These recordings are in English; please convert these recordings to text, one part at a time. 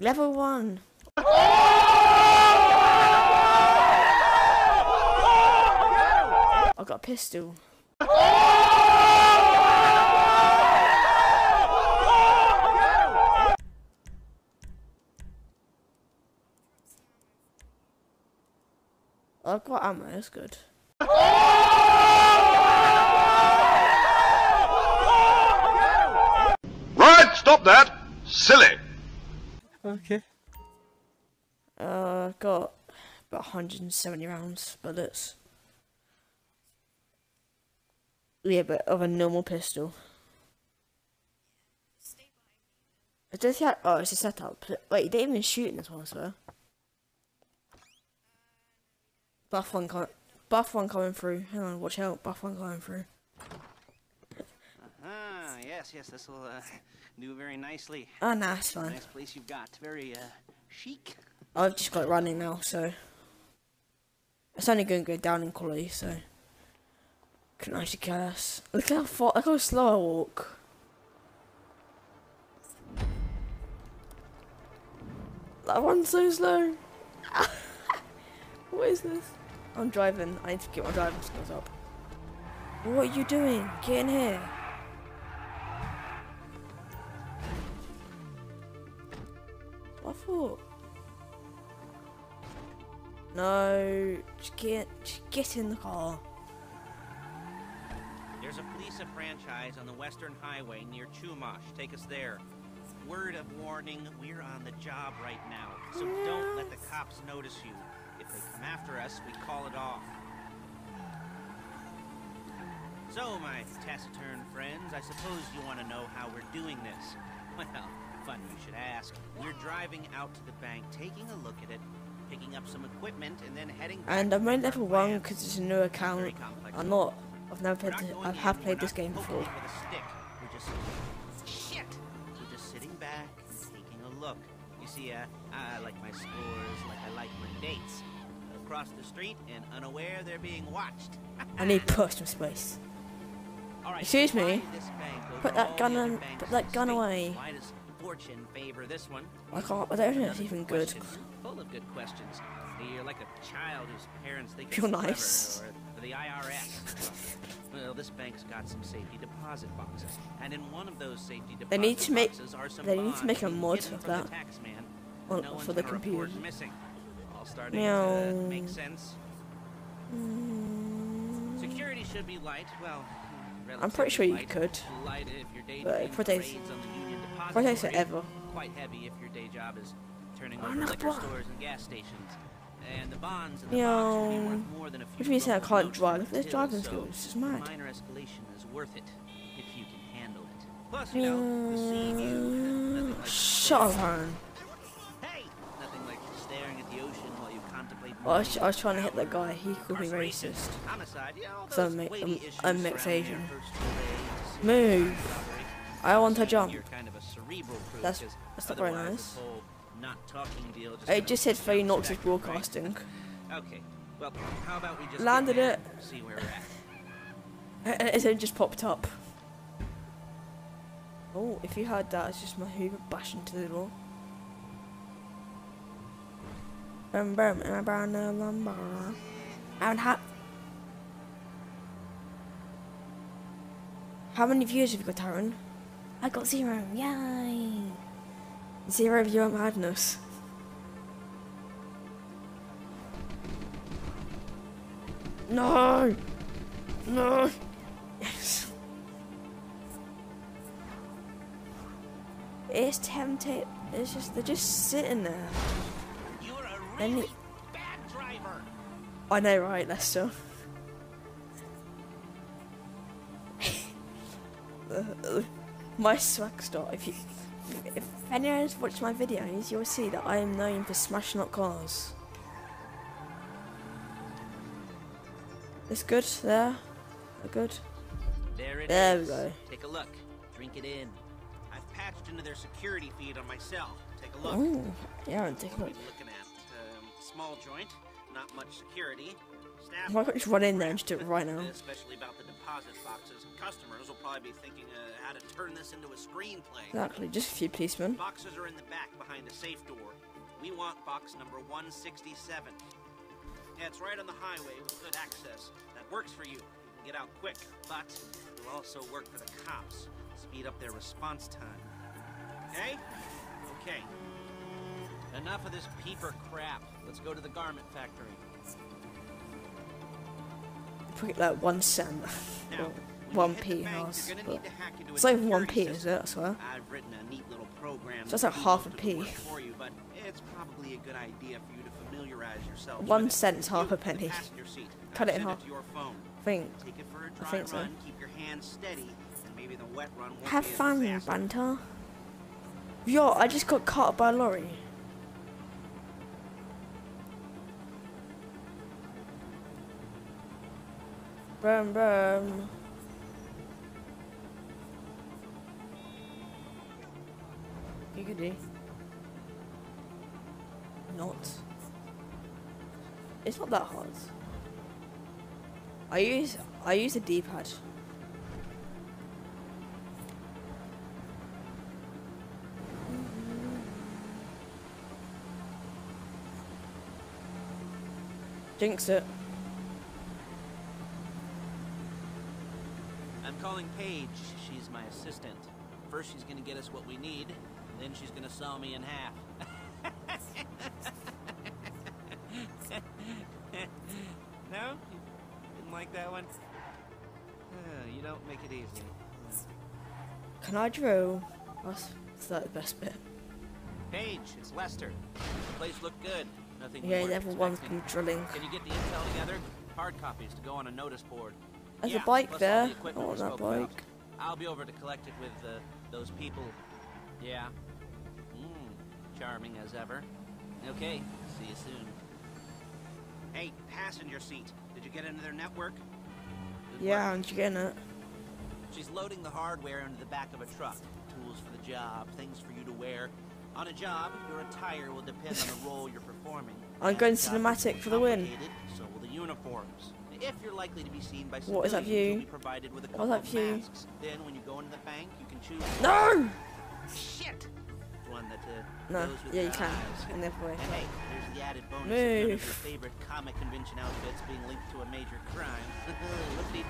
Level one. I got a pistol. I've got ammo, that's good. Right, stop that! Silly! Okay. Uh, I've got about 170 rounds bullets. Yeah, but of a normal pistol. It does have, oh, it's a setup. Wait, you didn't even shoot in this one, sir. Buff one buff one coming through. Hang on, watch out, buff one coming through. Yes, yes, this will uh, do very nicely. Oh, nah, it's fine. Nice place you've got. Very uh, chic. I've just got it running now, so it's only going to go down in quality, so can actually care less. Look how far, look how slow I walk. That one's so slow. what is this? I'm driving. I need to get my driving skills up. What are you doing? Get in here. For? No, just get, just get in the car. There's a Fleeca franchise on the Western Highway near Chumash. Take us there. Word of warning, we're on the job right now, so don't let the cops notice you. If they come after us, we call it off. So, my taciturn friends, I suppose you want to know how we're doing this. Well, funny you should ask. We're driving out to the bank, taking a look at it, picking up some equipment, and then heading And I'm only level one because it's a new account. I'm not. I've never played. This, I have played this game before. it with a stick. We're just shit. We're just sitting back and taking a look. You see, uh, I like my scores like I like my dates. Across the street and unaware they're being watched. I need personal space. All right, Excuse me? this bank over Put that gun on- put that gun away. Fortune favor this one? I can't. I don't know if it's even good. Full of good questions. You're like a child whose parents think You're nice. Or the IRS. well, this bank's got some safety deposit boxes, and in one of those safety deposit They need to make- boxes are some they need to make a mod of the that. tax man. On- no for the computer. Missing. All starting to make sense. Mm, Security should be light. Well, I'm pretty sure you relatively could. Light if your day But dreams for days- raids on the Union For days Depository. forever. Quite heavy if your day job is turning Oh, over liquor stores and gas stations. And the bonds in the Meow. box will be worth more than a few do you say I crumpled can't notes drive? from Look at this till, driving so skills, it's just mad. minor escalation is worth it if you can handle it. Plus, you know, the sea view. like mm, Shut up, Aaron. Hey! Nothing like staring at the ocean while you contemplate. Oh, I was, I was trying to hit that guy. He called me racist. Homicide, you know, So I'm those mi- weighty I'm- I'm mixed Asian. your first foray into Move. I want to jump. Kind of That's- that's not very nice. this not talking deal just It kinda just said jumps three Knox back is to right. broadcasting. Okay. Well, how about we just Landed it. and see where we're at. It it just popped up. Oh, if you heard that, it's just my Hoover bashing to the door. Bum, bum. And how? How many views have you got, Aaron? I got zero. Yay! Zero viewer madness. No! No! Yes. It's tempting. It's just they're just sitting there. You're a Then really it- bad driver. I know, right, Lester? Uh, my swag store. If you, if anyone's watched my videos, you'll see that I am known for smashing up cars. It's good there. Are good. There it There we go. Take a look. Drink it in. I've patched into their security feed on myself. Take a look. Oh, yeah, and take a What are look. looking at? Um, small joint, not much security. Staff Why can't you just run in there and just do it right now? Especially about the deposit boxes. Customers will probably be thinking uh, how to turn this into a screenplay. Exactly, just a few policemen. Boxes are in the back behind a safe door. We want box number 167. Yeah, it's right on the highway with good access. That works for you. You can get out quick, but it'll also work for the cops. Speed up their response time. Okay? Okay. Enough of this peeper crap. Let's go to the garment factory. Probably like one cent. Now, one p house. But need to hack into a it's even one p, is it? I swear. I've written a neat little program. So that's like half a p. For you, but it's probably a good idea for you to familiarize yourself. One with it. cent is half a penny. Cut it in half. to your phone. I think. Take it for a I think so. run. Keep your hands steady, and maybe the wet run won't Have fun, banter. Yo, I just got caught by a lorry. Brum brum. Giggity. Not. It's not that hard. I use I use a D-pad. Jinx it. I'm calling Paige. She's my assistant. First, she's gonna get us what we need. Then she's gonna saw me in half. no? You didn't like that one? Uh, you don't make it easy. Can I drill? That's, that's the best bit. Paige, it's Lester. The place looked good. Nothing Yeah, weren't level one's expecting. been drilling. Can you get the intel together? Hard copies to go on a notice board. There's Yeah, a bike there. the I equipment want we that about. bike. I'll be over to collect it with uh, those people. Yeah. Mmm, charming as ever. Okay, see you soon. Hey, passenger seat. Did you get into their network? Good Yeah, work. you getting it? She's loading the hardware into the back of a truck. Tools for the job, things for you to wear. On a job, your attire will depend on the role you're performing. I'm going cinematic for the win. So will the uniforms. If you're likely to be seen by What is that view? you'll be provided with a What is that view? masks. Then, when you go into the bank, you can choose No! shit one that uh, No, yeah, you can. eyes. In the other way. And hey, there's the added bonus none of your Move. favorite comic convention outfits being linked to a major crime. Whoop-de-doo.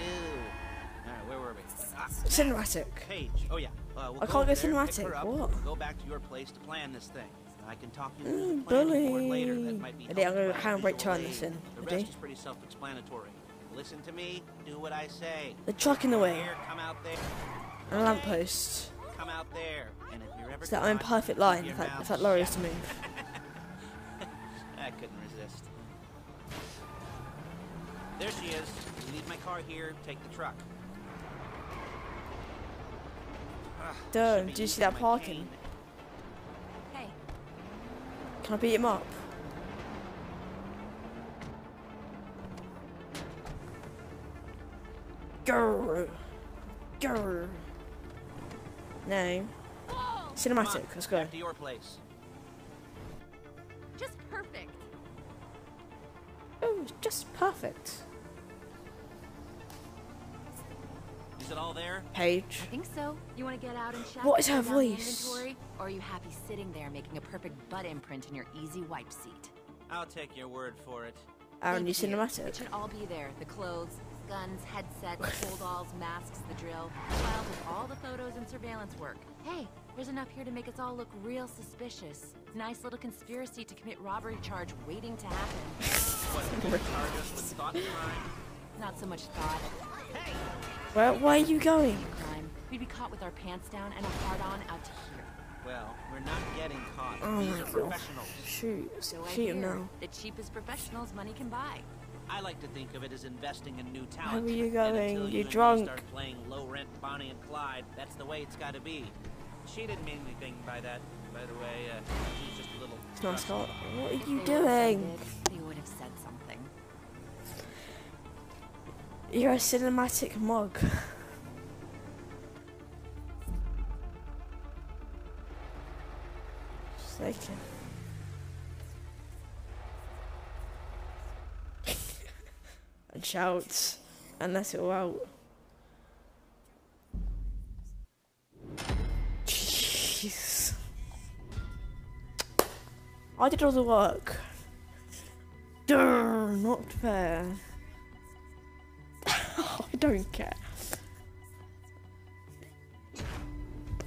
Alright, where were we? Ah, Cinematic. Paige. Oh yeah. Uh, we'll I can't over go cinematic, up, what? We'll go back to your place to plan this thing. I can talk you through Mm, the bully. later. That might be I'm gonna handbrake turn this in. The rest is pretty self-explanatory. Listen to me. Do what I say. The truck in the way. Here, come out there. And a lamppost. Come out there. And if you're ever Is that I'm in perfect line your if that, mouth if that lorry is to move. I couldn't resist. There she is. Leave my car here. Take the truck. Ah, Duh, should be do you see that parking? cane. Hey, Can I beat him up? Grr. Grr. No. Whoa! Come on, Cinematic, let's go. Back to your place. Just perfect. Oh, just perfect. Is it all there? Paige. I think so. You want to get out and chat? What is her the voice? Inventory? Or are you happy sitting there making a perfect butt imprint in your easy wipe seat? I'll take your word for it. Aaron, you Thank It cinematic. should all be there. The clothes, guns, headsets, holdalls, masks, the drill. Filed with all the photos and surveillance work. Hey, there's enough here to make us all look real suspicious. Nice little conspiracy to commit robbery charge waiting to happen. What, charge us with thought crime? Not so much thought. Hey! Where, where are you going? Crime. We'd be caught with our pants down and a hard on out to here. Well, we're not getting caught. Oh These my are god. professionals. Shoot. So I Shoot hear him now. the cheapest professionals money can buy. I like to think of it as investing in new talent. Where are you And going? until You're you and me drunk. Start playing low rent Bonnie and Clyde. That's the way it's got to be. She didn't mean anything by that, by the way. Uh, she's just a little. It's not Scott. What are you doing? You would have said something. You're a cinematic mug. Just and shouts and let it all out. Jeez. I did all the work. Durr, not fair. I don't care.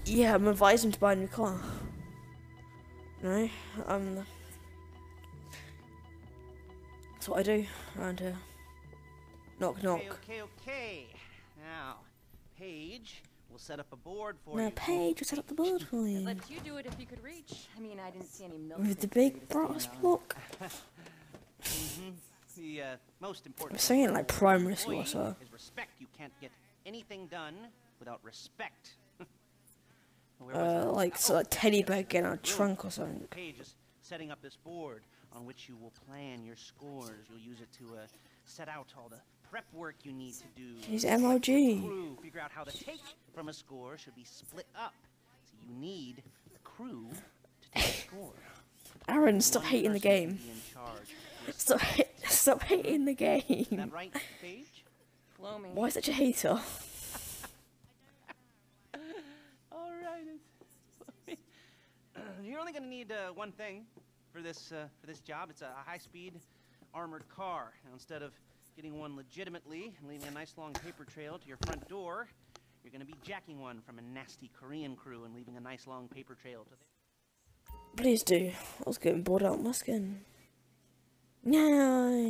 Yeah, I'm advising to buy a new car. No, um, that's what I do around here. Knock, knock. Okay, okay, okay. Now, Paige will set up a board for Now, you. Paige will set up the board for you. Let you do it if you could reach. I mean, I didn't see any milk. With the big brass stand on. block. The uh, most important. I'm saying for like an primary employee school, so. Is respect. You can't get anything done without respect. Uh, like, so Oh, like teddy bear in a trunk or something. Paige is setting up this board on which you will plan your scores. You'll use it to uh, set out all the prep work you need to do. He's MOG. Crew, figure out how the take from a score should be split up. So you need the crew to take a score. Aaron, stop hating the game. be in charge. Is Stop, ha- stop hating the game. right, Paige? Why such a hater? All right. You're only going to need uh, one thing for this uh, for this job. It's a high-speed armored car. Now, instead of getting one legitimately and leaving a nice long paper trail to your front door, you're going to be jacking one from a nasty Korean crew and leaving a nice long paper trail to. Please do. I was getting bored out my skin. Yay!